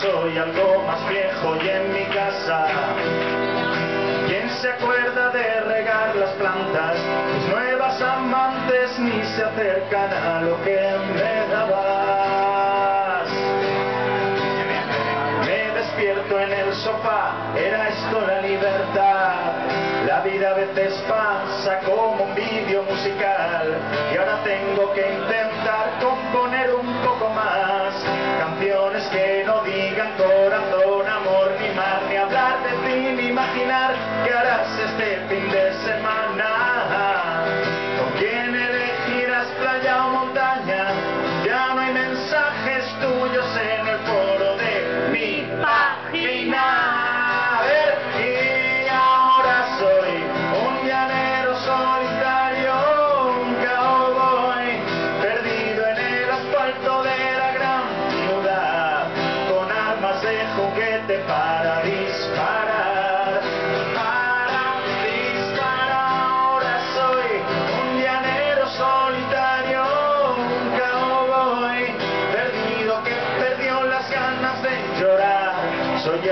soy algo más viejo y en mi casa. ¿Quién se acuerda de regar las plantas? Mis nuevas amantes ni se acercan a lo que me dabas. Me despierto en el sofá, era esto la libertad. La vida a veces pasa como un vídeo musical y ahora tengo que intentar componer un que harás este fin de semana. ¿Con quién elegirás playa o montaña? Ya no hay mensajes tuyos en el foro de mi página. A ver, y ahora soy un llanero solitario, un cowboy, perdido en el asfalto de la gran ciudad, con armas de juguete para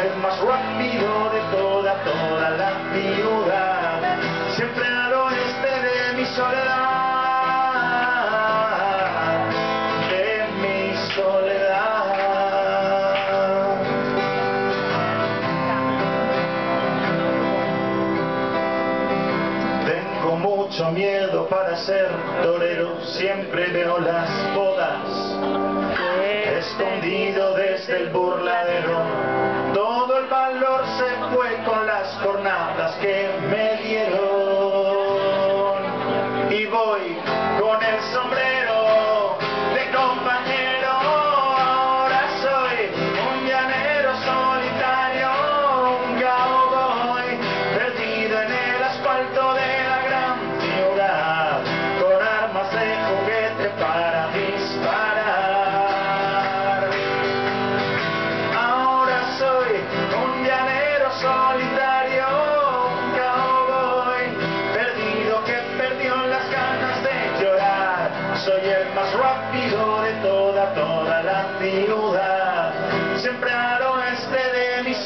el más rápido de toda, toda la ciudad, siempre al oeste de mi soledad, de mi soledad. Tengo mucho miedo para ser torero, siempre veo las bodas escondido desde el burladero.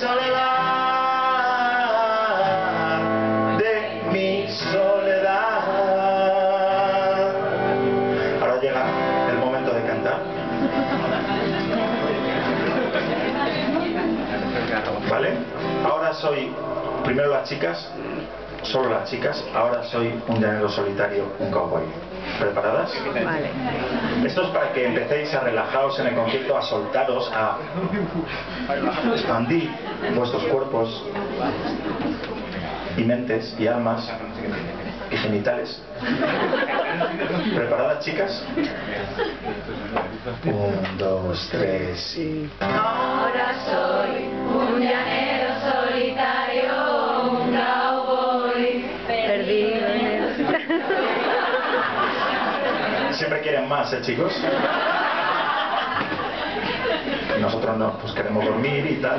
Soledad, de mi soledad. Ahora llega el momento de cantar. ¿Vale? Ahora soy, primero las chicas, solo las chicas, ahora soy un llanero solitario, un cowboy. ¿Preparadas? Vale. Esto es para que empecéis a relajaros en el concierto, a soltaros, a expandir vuestros cuerpos y mentes y almas y genitales. ¿Preparadas, chicas? Un, dos, tres y... Ahora soy Siempre quieren más, ¿eh, chicos? Nosotros no, pues queremos dormir y tal.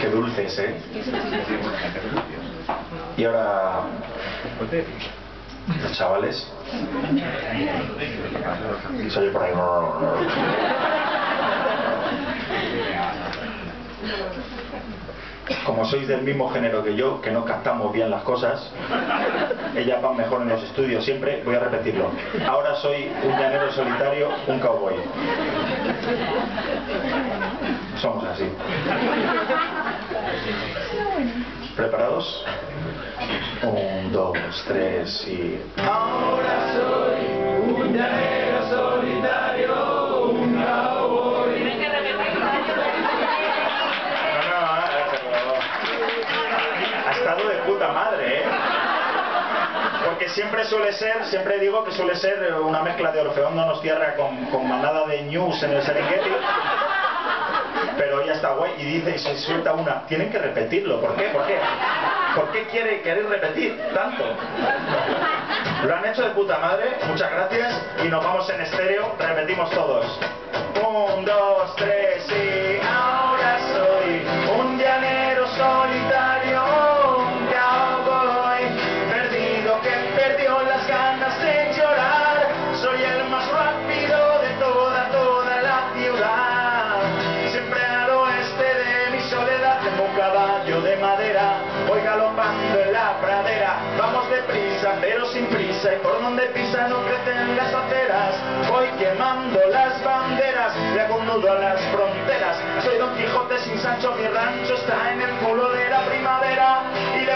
Qué dulces, ¿eh? Y ahora, los chavales. Soy por ahí. Como sois del mismo género que yo, que no captamos bien las cosas, ellas van mejor en los estudios siempre, voy a repetirlo. Ahora soy un llanero solitario, un cowboy. Somos así. ¿Preparados? Un, dos, tres y... Ahora soy un llanero solitario, suele ser, siempre digo que suele ser una mezcla de Orfeón Donostierra con, con manada de news en el Serengeti. Pero ya está guay y dice y se suelta una. Tienen que repetirlo. ¿Por qué? ¿Por qué? ¿Por qué quiere, queréis repetir tanto? Lo han hecho de puta madre. Muchas gracias. Y nos vamos en estéreo. Repetimos todos. Un, dos, tres y ahora y por donde pisa no crecen las aceras. Voy quemando las banderas, le hago un nudo a las fronteras. Soy Don Quijote sin Sancho, mi rancho está en el culo de la primavera. Y le